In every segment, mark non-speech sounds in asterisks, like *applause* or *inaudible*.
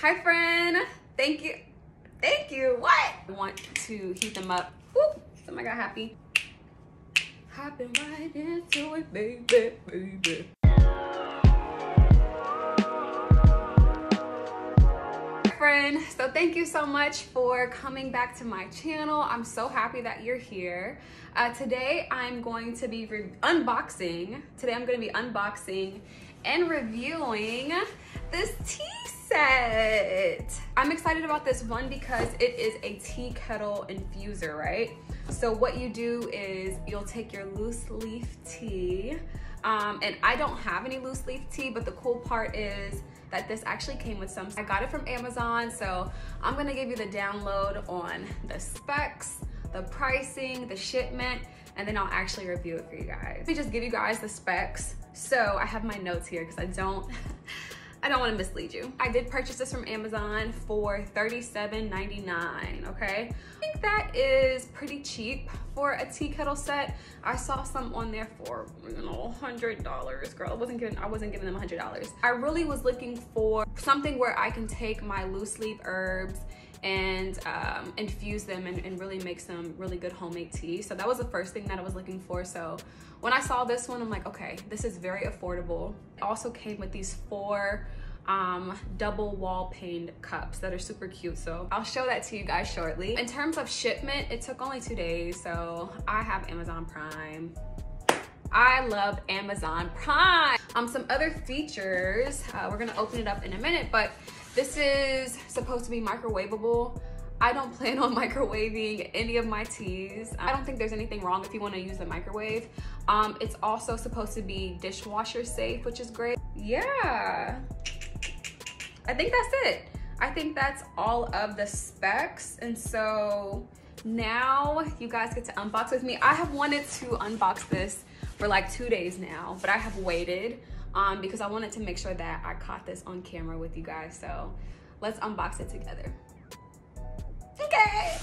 Hi, friend. Thank you. Thank you. What? I want to heat them up. Whoop. Somebody got happy. Hopping right into it, baby, baby. Friend. So thank you so much for coming back to my channel. I'm so happy that you're here. Uh, today i'm going to be unboxing. Today i'm going to be unboxing and reviewing this tea set i'm excited about this one because it is a tea kettle infuser right? So what you do is you'll take your loose leaf tea um, and i don't have any loose leaf tea but the cool part is that this actually came with some. I got it from Amazon, so I'm gonna give you the download on the specs, the pricing, the shipment, and then I'll actually review it for you guys. Let me just give you guys the specs. So I have my notes here because I don't, *laughs* I don't want to mislead you. I did purchase this from Amazon for $37.99, okay? I think that is pretty cheap for a tea kettle set. I saw some on there for, you know, $100. Girl, I wasn't giving, I wasn't giving them $100. I really was looking for something where I can take my loose leaf herbs and um, infuse them and, and, really make some really good homemade tea. So that was the first thing that I was looking for. So when I saw this one, I'm like, okay, this is very affordable. It also came with these four um, double wall paned cups that are super cute. So I'll show that to you guys shortly. In terms of shipment, it took only two days. So I have Amazon Prime. I love Amazon Prime. Um, some other features, uh, we're gonna open it up in a minute, but this is supposed to be microwavable. I don't *laughs* plan on microwaving any of my teas. I don't think there's anything wrong if you wanna use the microwave. Um, it's also supposed to be dishwasher safe, which is great. Yeah, I think that's it. I think that's all of the specs. And so now you guys get to unbox with me. I have wanted to unbox this for like two days now, but I have waited um, because I wanted to make sure that I caught this on camera with you guys. So let's unbox it together. Okay.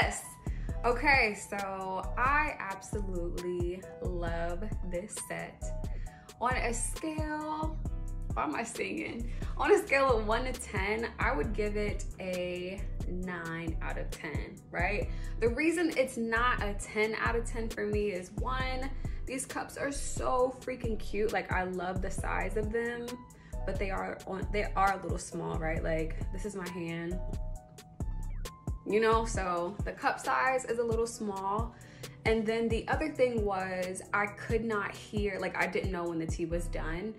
Yes. Okay, so I absolutely love this set. On a scale, why am I singing? On a scale of one to 10, I would give it a nine out of 10, right? The reason it's not a 10 out of 10 for me is one, these cups are so freaking cute. Like I love the size of them, but they are on, they are a little small, right? Like this is my hand you know? So the cup size is a little small. And then the other thing was I could not hear, like I didn't know when the tea was done.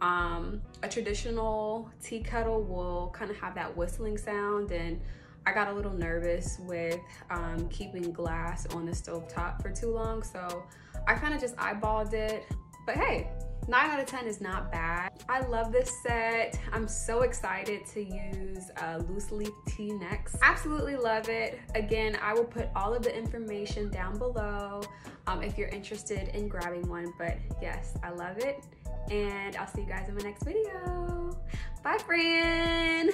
Um, a traditional tea kettle will kind of have that whistling sound and I got a little nervous with um, keeping glass on the stove top for too long. So I kind of just eyeballed it. But hey, 9 out of 10 is not bad. I love this set. I'm so excited to use uh, loose leaf tea next. Absolutely love it. Again, I will put all of the information down below um, if you're interested in grabbing one. But yes, I love it. And I'll see you guys in my next video. Bye, friend.